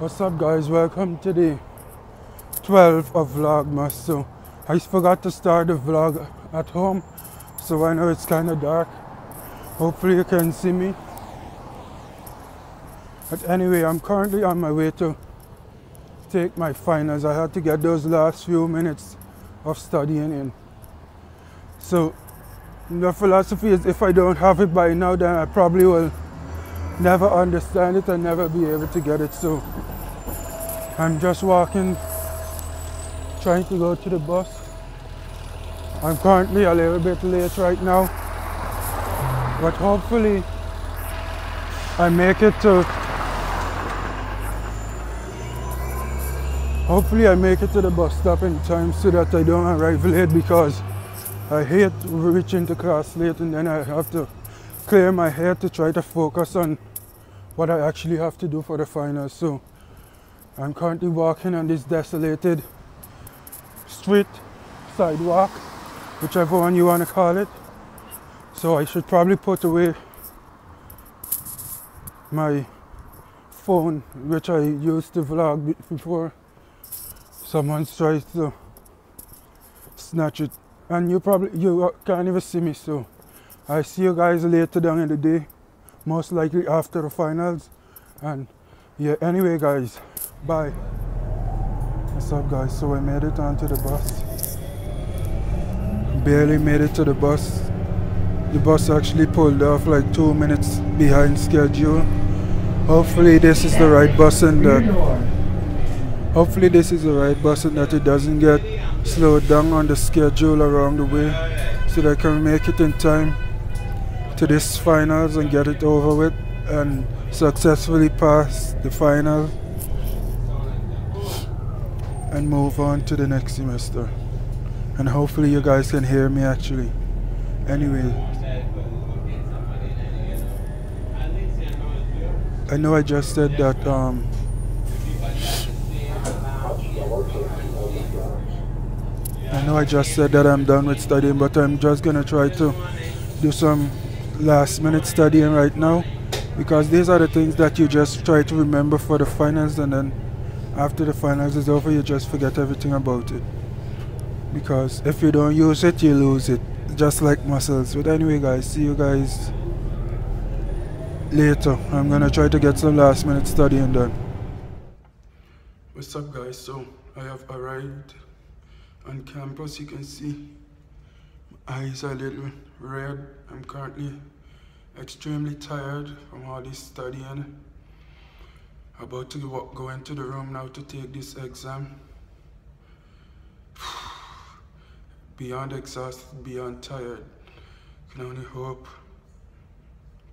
What's up guys, welcome to the 12th of Vlogmas. So I forgot to start the vlog at home, so I know it's kind of dark. Hopefully you can see me. But anyway, I'm currently on my way to take my finals. I had to get those last few minutes of studying in. So the philosophy is if I don't have it by now, then I probably will never understand it and never be able to get it. So I'm just walking, trying to go to the bus. I'm currently a little bit late right now, but hopefully I make it to hopefully I make it to the bus stop in time so that I don't arrive late because I hate reaching to class late and then I have to clear my head to try to focus on what I actually have to do for the finals. So I'm currently walking on this desolated street, sidewalk, whichever one you want to call it. So I should probably put away my phone, which I used to vlog before someone tries to snatch it. And you probably you uh, can't even see me, so I see you guys later down in the day most likely after the finals and yeah anyway guys bye. What's up guys? So i made it onto the bus. Barely made it to the bus. The bus actually pulled off like two minutes behind schedule. Hopefully this is the right bus and that hopefully this is the right bus and that it doesn't get slowed down on the schedule along the way so that I can make it in time to this finals and get it over with and successfully pass the final and move on to the next semester. And hopefully you guys can hear me actually. Anyway I know I just said that um, I know I just said that I'm done with studying but I'm just gonna try to do some last minute studying right now because these are the things that you just try to remember for the finals and then after the finals is over you just forget everything about it. Because if you don't use it you lose it just like muscles. But anyway guys see you guys later. I'm gonna try to get some last minute studying done. What's up guys? So i have arrived on campus. You can see my eyes are a little red. I'm currently extremely tired from all this studying. About to go into the room now to take this exam. beyond exhausted, beyond tired. Can only hope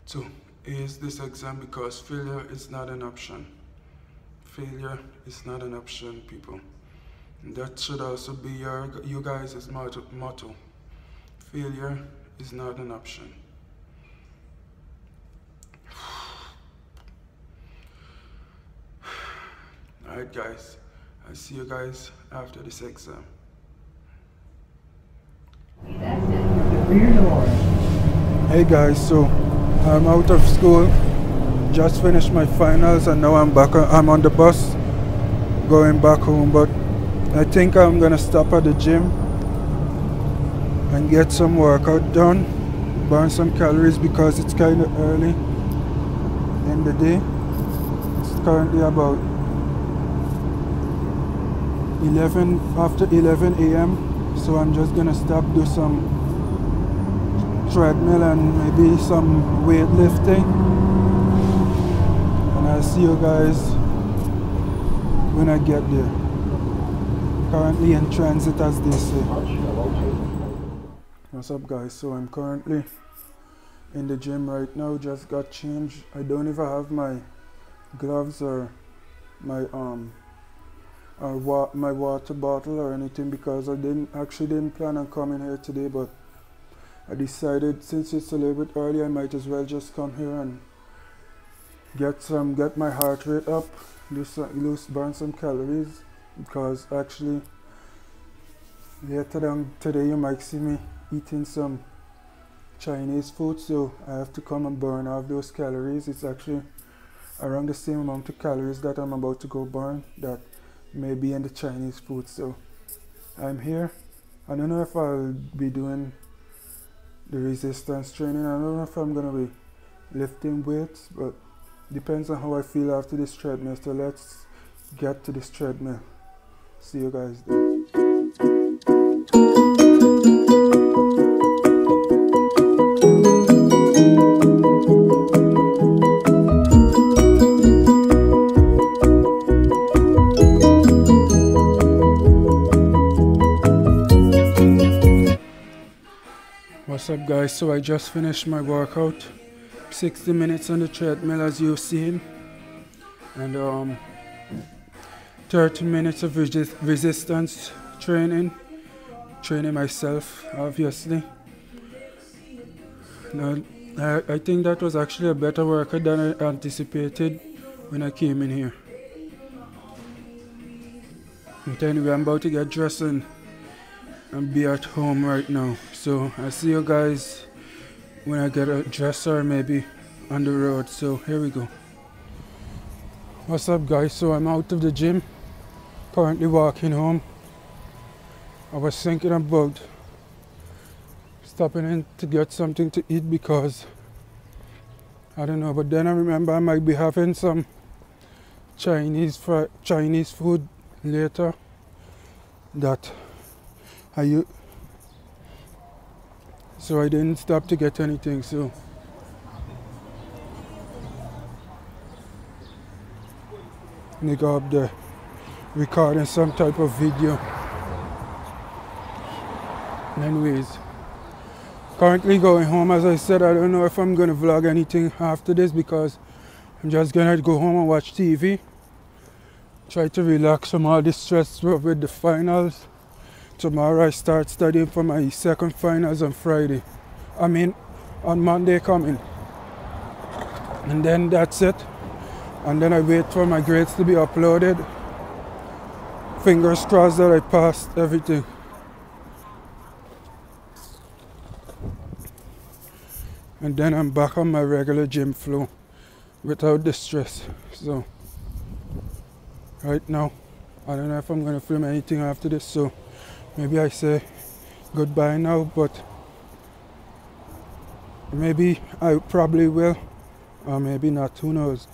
to ace this exam because failure is not an option. Failure is not an option, people. And that should also be your you guys' motto. Failure is not an option. Alright guys, I'll see you guys after this exam. Um. Hey guys, so I'm out of school, just finished my finals and now I'm back, uh, I'm on the bus going back home but I think I'm gonna stop at the gym and get some workout done, burn some calories because it's kind of early in the day. It's currently about 11 after 11 a.m. So I'm just gonna stop do some treadmill and maybe some weightlifting. And I'll see you guys when I get there. Currently in transit as they say. What's up guys? So I'm currently in the gym right now, just got changed. I don't even have my gloves or my um or wa my water bottle or anything because I didn't actually didn't plan on coming here today but I decided since it's a little bit early I might as well just come here and get some get my heart rate up lose, lose burn some calories because actually later on today you might see me eating some Chinese food so I have to come and burn off those calories. It's actually around the same amount of calories that I'm about to go burn that may be in the Chinese food. So I'm here. I don't know if I'll be doing the resistance training. I don't know if I'm gonna be lifting weights, but depends on how I feel after this treadmill. So let's get to this treadmill. See you guys. What's up guys, so I just finished my workout. 60 minutes on the treadmill as you've seen. And um 30 minutes of resist resistance training. Training myself obviously. Now I, I think that was actually a better workout than I anticipated when I came in here. But anyway I'm about to get dressed and and be at home right now. So I'll see you guys when I get a dresser maybe on the road. So here we go. What's up guys? So I'm out of the gym, currently walking home. I was thinking about stopping in to get something to eat because I don't know, but then I remember I might be having some Chinese Chinese food later that are you so I didn't stop to get anything so. Nigga up there recording some type of video. Anyways currently going home as I said I don't know if I'm gonna vlog anything after this because I'm just gonna go home and watch TV try to relax from all this stress with the finals Tomorrow I start studying for my second finals on Friday. I mean, on Monday coming. And then that's it. And then I wait for my grades to be uploaded. Fingers crossed that I passed everything. And then I'm back on my regular gym flow without the stress. So, right now, I don't know if I'm going to film anything after this. So, maybe I say goodbye now, but maybe I probably will, or maybe not, who knows.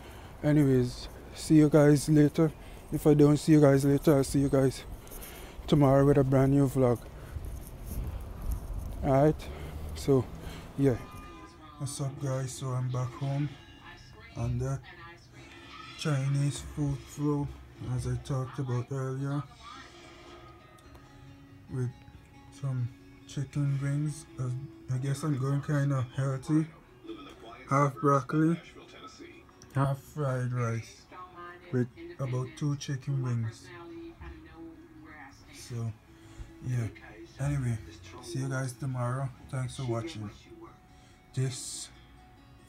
Anyways, see you guys later. If I don't see you guys later, I'll see you guys tomorrow with a brand new vlog. Alright, so yeah. What's up, guys? So I'm back home on the Chinese food flow as I talked about earlier with some chicken wings. I guess I'm going kind of healthy. Half broccoli, half fried rice with about two chicken wings. So, yeah. Anyway, see you guys tomorrow. Thanks for watching. This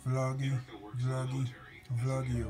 vloggy, vloggy, vloggy.